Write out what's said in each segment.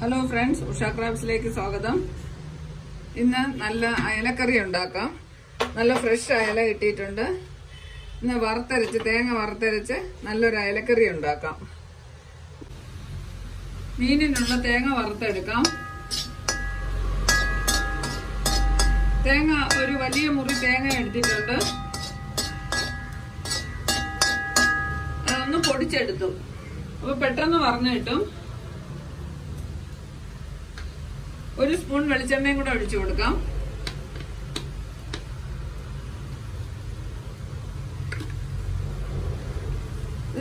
Hello friends Usha ക്രാബ്സിലേക്ക് സ്വാഗതം. ഇന്ന് നല്ല അയലക്കറി ഉണ്ടാക്കാം. നല്ല ഫ്രഷ് അയല കിട്ടിയിട്ടുണ്ട്. ഇന്ന് വറുത്തരച്ച് തേങ്ങ വറുത്തരച്ച് നല്ലൊരു അയലക്കറി ഉണ്ടാക്കാം. മീനിനുള്ള തേങ്ങ വറുത്തെടുക്കാം. തേങ്ങ ഒരു വലിയ മുറി തേങ്ങ എടുത്തിട്ടുണ്ട്. ഒന്ന് പൊടിച്ചെടുത്തു. അപ്പൊ പെട്ടെന്ന് പറഞ്ഞു കിട്ടും. ഒരു സ്പൂൺ വെളിച്ചെണ്ണയും കൂടെ ഒഴിച്ചു കൊടുക്കാം.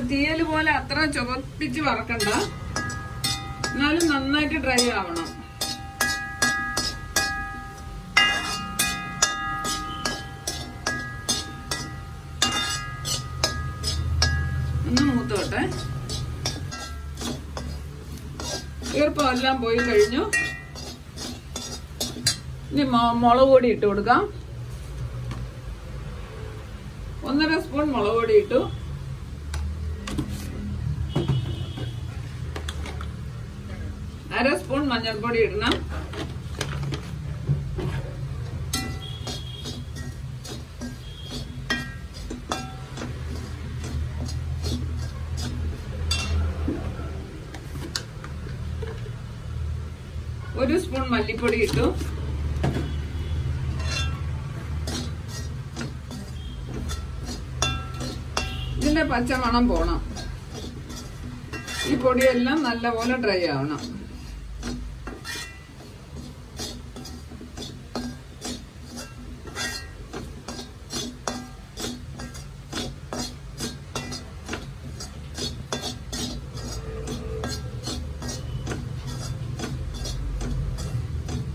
തീയൽ പോലെ അത്ര ചുവപ്പിച്ച് വറക്കണ്ട. എന്നാലും നന്നായിട്ട് ഡ്രൈ ആവണം. ഒന്ന് മൂത്തോട്ടെ. ഈർപ്പം എല്ലാം പോയി കഴിഞ്ഞു. ഇനി മുളക് പൊടി ഇട്ട് കൊടുക്കാം. ഒന്നര സ്പൂൺ മുളക് പൊടി ഇട്ടു. അര സ്പൂൺ മഞ്ഞൾപ്പൊടി ഇടണം. ഒരു സ്പൂൺ മല്ലിപ്പൊടി ഇട്ടു. ഇതിന്റെ പച്ചമണം പോണം. ഈ പൊടിയെല്ലാം നല്ലപോലെ ഡ്രൈ ആവണം.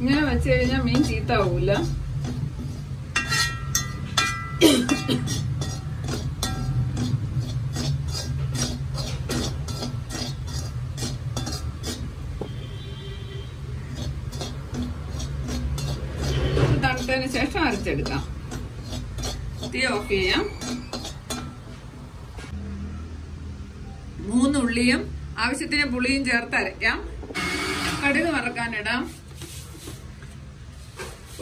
ഇങ്ങനെ വെച്ച് കഴിഞ്ഞാൽ മീൻ ചീത്താവൂല തണുത്തതിന് ശേഷം അരച്ചെടുക്കാം. തീ ഓഫ് ചെയ്യാം. മൂന്ന് ഉള്ളിയും ആവശ്യത്തിന് പുളിയും ചേർത്ത് അരയ്ക്കാം. കടുക് വറക്കാനിടാം.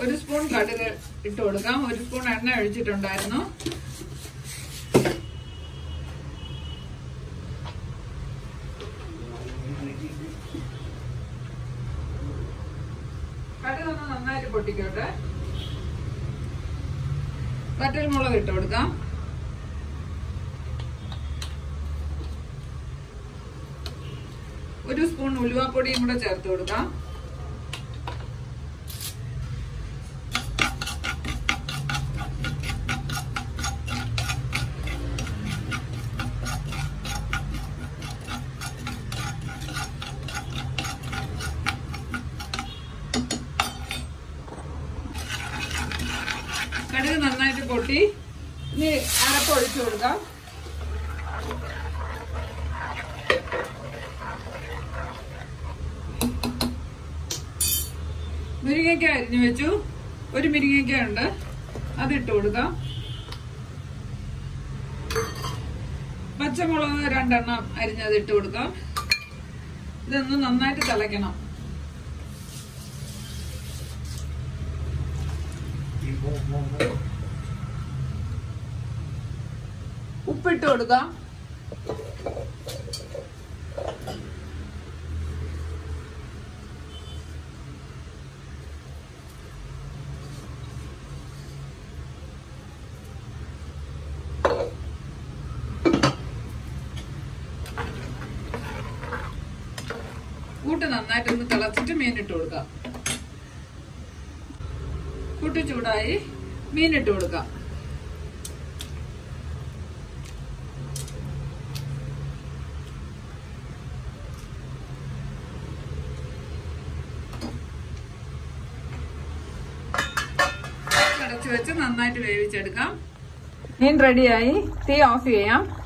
ഒരു സ്പൂൺ കടുക് ഇട്ട് കൊടുക്കാം. ഒരു സ്പൂൺ എണ്ണ ഒഴിച്ചിട്ടുണ്ടായിരുന്നു. കടുക് ഒന്ന് നന്നായിട്ട് പൊട്ടിക്കോട്ടെ. വറ്റൽ മുളക് ഇട്ട് കൊടുക്കാം. ഒരു സ്പൂൺ ഉലുവാപ്പൊടിയും കൂടെ ചേർത്ത് കൊടുക്കാം. പൊട്ടി. ഇനി അരപ്പ് ഒഴിച്ചു കൊടുക്കാം. മുരിങ്ങയ്ക്ക അരിഞ്ഞു വെച്ചു. ഒരു മുരിങ്ങയ്ക്ക ഉണ്ട്. അതിട്ട് കൊടുക്കാം. പച്ചമുളക് രണ്ടെണ്ണം അരിഞ്ഞത് ഇട്ട് കൊടുക്കാം. ഇതൊന്ന് നന്നായിട്ട് തിളയ്ക്കണം. ഉപ്പിട്ട് കൊടുക്കാം. കൂട്ട് നന്നായിട്ടൊന്ന് തിളച്ചിട്ട് മീനിട്ട് കൊടുക്കാം. കൂട്ട് ചൂടായി മീനിട്ട് കൊടുക്കാം. അടച്ചു വെച്ച് നന്നായിട്ട് വേവിച്ചെടുക്കാം. മീൻ റെഡിയായി തീ ഓഫ് ചെയ്യാം.